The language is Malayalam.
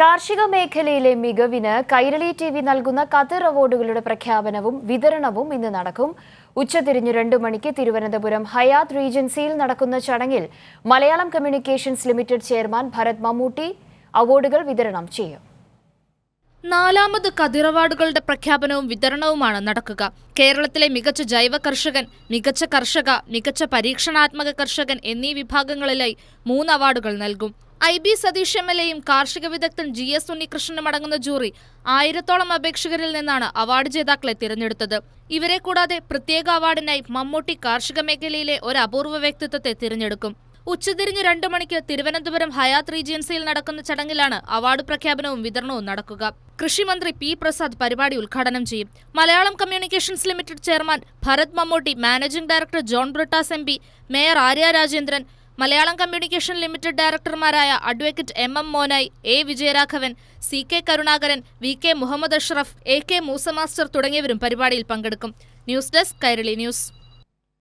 കാർഷിക മേഖലയിലെ മികവിന് കൈരളി ടി വി നൽകുന്ന കതിർ അവാർഡുകളുടെ പ്രഖ്യാപനവും വിതരണവും ഇന്ന് നടക്കും. ഉച്ചതിരിഞ്ഞ് രണ്ടു മണിക്ക് തിരുവനന്തപുരം ഹയാത്ത് റീജൻസിയിൽ നടക്കുന്ന ചടങ്ങിൽ Malayalam communications limited chairman Bharat Mammootty അവാർഡുകൾ വിതരണം ചെയ്യും. നാലാമത് കതിറവാർഡുകളുടെ പ്രഖ്യാപനവും വിതരണവുമാണ് നടക്കുക. കേരളത്തിലെ മികച്ച ജൈവ കർഷകൻ മികച്ച കർഷക മികച്ച പരീക്ഷണാത്മക കർഷകൻ എന്നീ വിഭാഗങ്ങളിലായി മൂന്ന് അവാർഡുകൾ നൽകും. I B Satheesh M L എയും കാർഷിക വിദഗ്ധൻ ജി എസ് ഉണ്ണികൃഷ്ണനും അടങ്ങുന്ന ജൂറി ആയിരത്തോളം അപേക്ഷകരിൽ നിന്നാണ് അവാർഡ് ജേതാക്കളെ തിരഞ്ഞെടുത്തത്. ഇവരെ കൂടാതെ പ്രത്യേക അവാർഡിനായി മമ്മൂട്ടി കാർഷിക മേഖലയിലെ ഒരു അപൂർവ വ്യക്തിത്വത്തെ തിരഞ്ഞെടുക്കും. ഉച്ചതിരിഞ്ഞ് രണ്ടു മണിക്ക് തിരുവനന്തപുരം ഹയാത്ത് റീജിയൻസിയിൽ നടക്കുന്ന ചടങ്ങിലാണ് അവാർഡ് പ്രഖ്യാപനവും വിതരണവും നടക്കുക. കൃഷിമന്ത്രി പി പ്രസാദ് പരിപാടി ഉദ്ഘാടനം ചെയ്യും. Malayalam communications limited chairman Bharat Mammootty managing director John Brittas M mayor Arya Rajendran Malayalam communication limited ഡയറക്ടർമാരായ advocate M M Monayi A Vijayaraghavan C K Karunakaran V K Muhammad Ashraf A K Moosa master തുടങ്ങിയവരും പരിപാടിയിൽ പങ്കെടുക്കും. News desk Kairali news.